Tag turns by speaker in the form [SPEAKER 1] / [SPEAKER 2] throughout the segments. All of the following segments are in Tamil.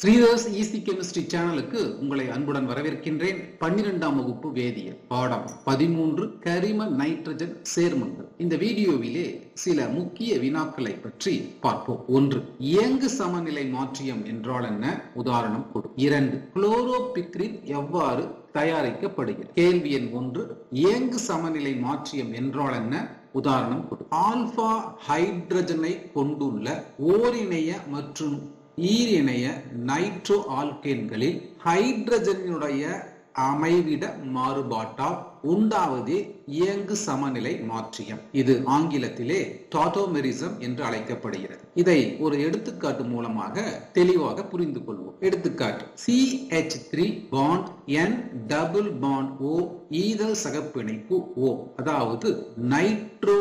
[SPEAKER 1] ஸ்ரீதாஸ் ஈசி கெமிஸ்ட்ரி சேனலுக்கு உங்களை அன்புடன் வரவேற்கின்றேன். பன்னிரெண்டாம் வகுப்பு வேதியியல் பாடம் பதிமூன்று கரிம நைட்ரஜன் சேர்மங்கள். இந்த வீடியோவிலே சில முக்கிய வினாக்களை பற்றி பார்ப்போம். ஒன்று இயங்கு சமநிலை மாற்றியம் என்றால் என்ன? உதாரணம் கொடு. இரண்டு குளோரோபிக்ரின் எவ்வாறு தயாரிக்கப்படுகிறது? கேள்வி எண் ஒன்று இயங்கு சமநிலை மாற்றியம் என்றால் என்ன? உதாரணம் கொடு. ஆல்பா ஹைட்ரஜனை கொண்டுள்ள ஓரிணைய மற்றும் ஈரிணைய நைட்ரோ ஆல்கேன்களில் ஹைட்ரஜனினுடைய அமைவிட மாறுபாட்டால் உண்டாவது இயங்கு சமநிலை மாற்றியம். இது ஆங்கிலத்திலே டாட்டோமெரிசம் என்று அழைக்கப்படுகிறது. இதை ஒரு எடுத்துக்காட்டு மூலமாக தெளிவாக புரிந்து கொள்வோம் எடுத்துக்காட்டு C H three bond N double bond O ஈதல் சகப்பிணைப்பு ஓ அதாவது நைட்ரோ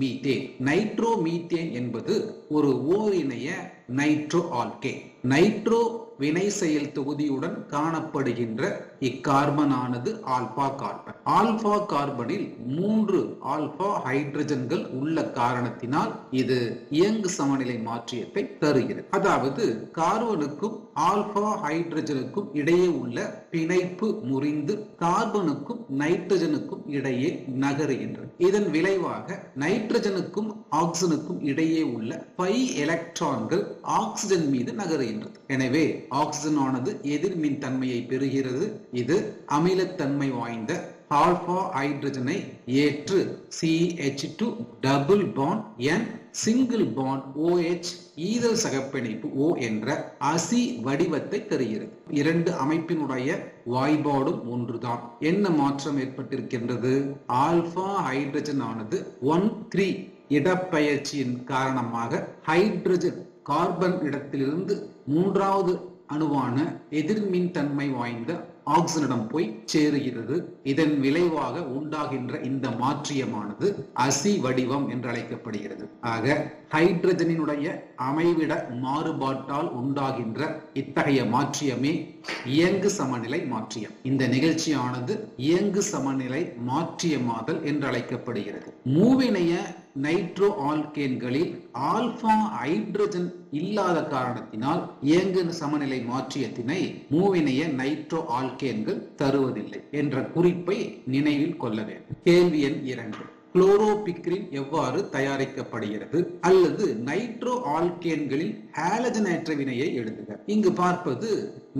[SPEAKER 1] மீத்தேன். நைட்ரோ மீத்தேன் என்பது ஒரு ஓரிணைய நைட்ரோ ஆல்கே. நைட்ரோ வினை செயல் தொகுதியுடன் காணப்படுகின்ற இக்கார்பனானது ஆல்பா கார்பன். ஆல்பா கார்பனில் மூன்று ஆல்பா ஹைட்ரஜன்கள் உள்ள காரணத்தினால் இது இயங்கு சமநிலை மாற்றியத்தை தருகிறது. அதாவது கார்பனுக்கும் ஆல்பா ஹைட்ரஜனுக்கும் இடையே உள்ள பிணைப்பு முறிந்து கார்பனுக்கும் நைட்ரஜனுக்கும் இடையே நகருகின்றது. இதன் விளைவாக நைட்ரஜனுக்கும் ஆக்சனுக்கும் இடையே உள்ள பை எலக்ட்ரான்கள் ஆக்சிஜன் மீது நகருகின்றது எனவே ஆக்சிஜன் ஆனது எதிர்மின் தன்மையை பெறுகிறது. இது அமிலத்தன்மை வாய்ந்த ஆல்பா ஹைட்ரஜனை ஏற்று CH two double bond N single bond OH ஈதல் சகப்பிணைப்பு ஓ என்ற அசி வடிவத்தை தருகிறது. இரண்டு அமைப்பினுடைய வாய்பாடும் ஒன்றுதான். என்ன மாற்றம் ஏற்பட்டிருக்கின்றது? ஆல்பா ஹைட்ரஜன் ஆனது ஒன் த்ரீ இடப்பெயர்ச்சியின் காரணமாக ஹைட்ரஜன் கார்பன் இடத்திலிருந்து மூன்றாவது அணுவான எதிர்மின் தன்மை வாய்ந்த ஆக்சனிடம் போய் சேருகிறது. இதன் விளைவாக உண்டாகின்ற இந்த மாற்றியமானது அசி வடிவம் என்று அழைக்கப்படுகிறது. ஆக ஹைட்ரஜனினுடைய அமைவிட மாறுபாட்டால் உண்டாகின்ற இத்தகைய மாற்றியமே இயங்கு சமநிலை மாற்றியம். இந்த நிகழ்ச்சியானது இயங்கு சமநிலை மாற்றியமாதல் என்று அழைக்கப்படுகிறது. மூவினைய நைட்ரோ ஆல்கேன்களில் ஆல்பா ஹைட்ரஜன் இல்லாத காரணத்தினால் இயங்கு சமநிலை மாற்றியத்தினை மூவினைய நைட்ரோ ஆல்கேன்கள் தருவதில்லை என்ற குறிப்பை நினைவில் கொள்ள வேண்டும். கேள்வி எண் இரண்டு. குளோரோபிக்ரின் எவ்வாறு தயாரிக்கப்படுகிறது? அல்லது நைட்ரோ ஆல்கேன்களில் ஹாலஜனேற்ற வினையை எழுதுக. இங்கு பார்ப்பது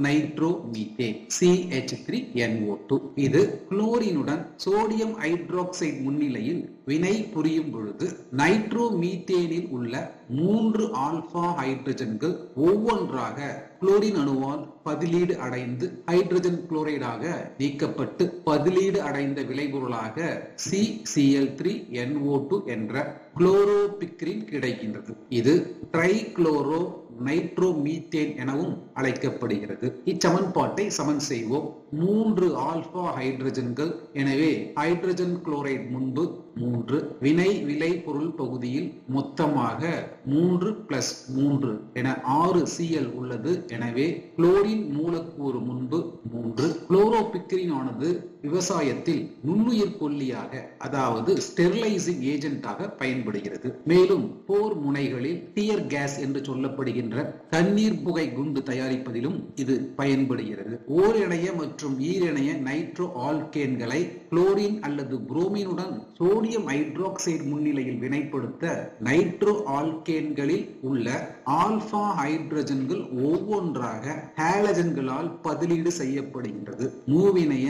[SPEAKER 1] nitro methane CH three NO two இது குளோரினுடன் சோடியம் ஹைட்ராக்சைடு முன்னிலையில் வினை புரியும் பொழுது நைட்ரோ மீத்தேனில் உள்ள மூன்று ஆல்பா ஹைட்ரஜன்கள் ஒவ்வொன்றாக குளோரின் அணுவால் பதிலீடு அடைந்து ஹைட்ரஜன் குளோரைடாக நீக்கப்பட்டு பதிலீடு அடைந்த விளைபொருளாக C CL three NO two என்ற குளோரோபிக்ரின் கிடைக்கின்றது. இது ட்ரைக்ளோரோ குளோரோ நைட்ரோமீத்தேன் எனவும் அழைக்கப்படுகிறது. இச்சமன்பாட்டை சமன் செய்வோம். மூன்று ஆல்பா ஹைட்ரஜன்கள். எனவே ஹைட்ரஜன் குளோரைடு முன்பு மூன்று வினை விலை பொருள் பகுதியில் மொத்தமாக மூன்று பிளஸ் மூன்று என ஆறு சிஎல் உள்ளது. எனவே குளோரின் மூலக்கூறு முன்பு மூன்று. குளோரோபிக்ரின் ஆனது விவசாயத்தில் நுண்ணுயிர் கொல்லியாக அதாவது ஸ்டெர்லைசிங் ஏஜென்டாக பயன்படுகிறது. மேலும் போர் முனைகளில் டியர் கேஸ் என்று சொல்லப்படுகின்ற தண்ணீர் புகை குண்டு தயாரிப்பதிலும் இது பயன்படுகிறது. ஓரிணைய மற்றும் ஈரிணைய நைட்ரோ ஆல்கேன்களை குளோரின் அல்லது புரோமினுடன் சோடியம் ஹைட்ராக்சைடு முன்னிலையில் வினைப்படுத்த நைட்ரோ ஆல்கேன்களில் உள்ள ஆல்பா ஹைட்ரஜன்கள் ஒவ்வொன்றாக ஹாலஜன்களால் பதிலீடு செய்யப்படுகின்றது. மூவினைய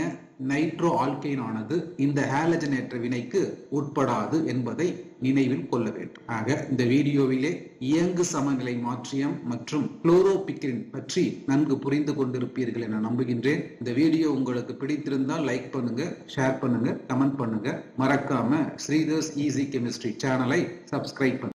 [SPEAKER 1] நைட்ரோ ஆல்கைன் ஆனது இந்த ஹாலஜனேற்ற வினைக்கு உட்படாது என்பதை நினைவில் கொள்ள வேண்டும். ஆக இந்த வீடியோவிலே இயங்கு சமநிலை மாற்றியம் மற்றும் குளோரோபிக்ரின் பற்றி நன்கு புரிந்து கொண்டிருப்பீர்கள் என நம்புகின்றேன். இந்த வீடியோ உங்களுக்கு பிடித்திருந்தால் லைக் பண்ணுங்க ஷேர் பண்ணுங்க கமெண்ட் பண்ணுங்க. மறக்காம ஸ்ரீதர்ஸ் ஈஸி கெமிஸ்ட்ரி சேனலை சப்ஸ்கிரைப் பண்ணுங்க